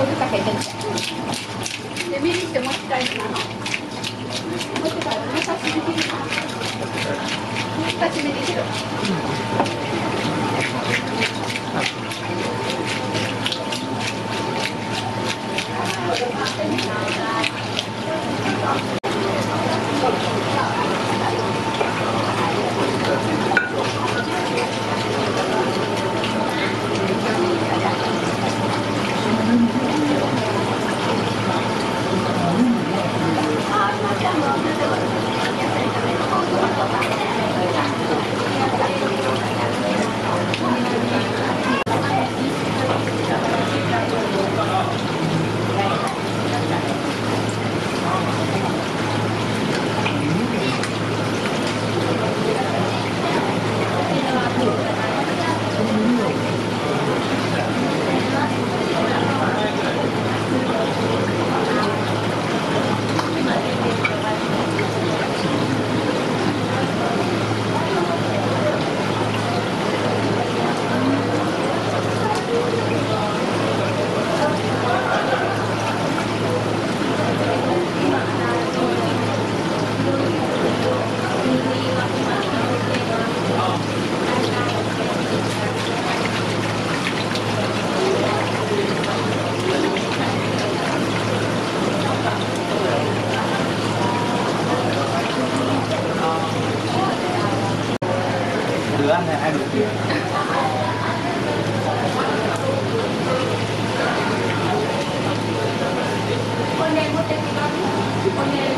おいかけてきで見ビってもちったの持って帰って刺身切り刺身切り đứa ăn hai đứa kia Con em có tên gì con? Con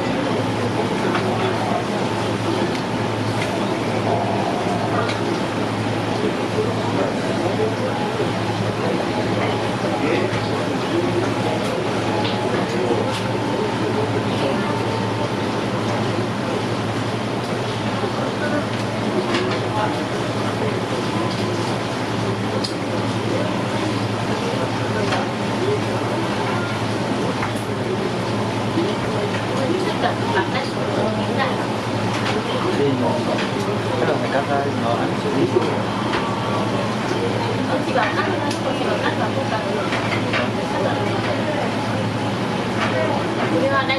大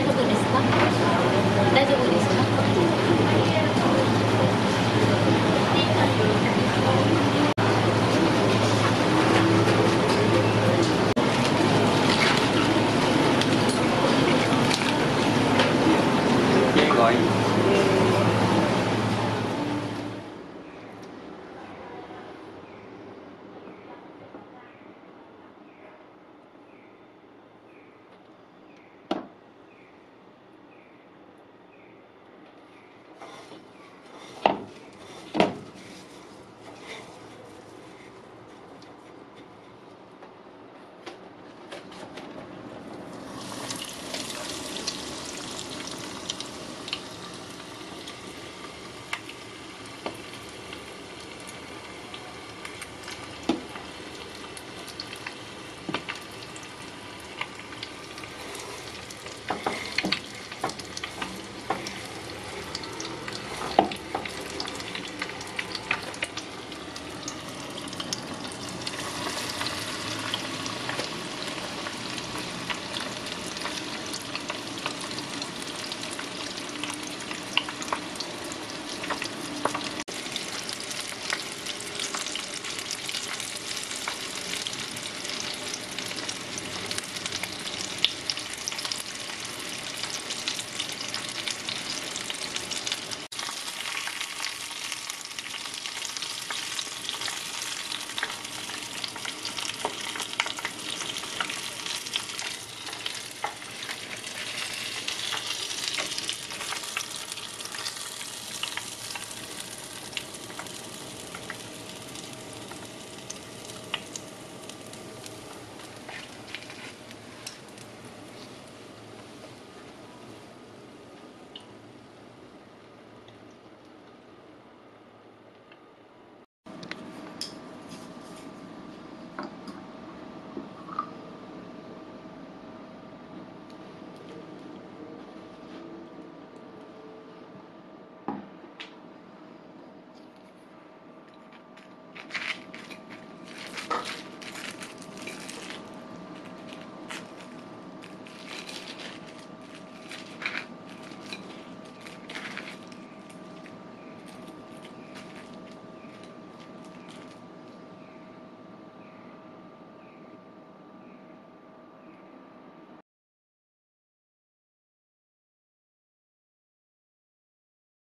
丈夫です。か大丈夫です。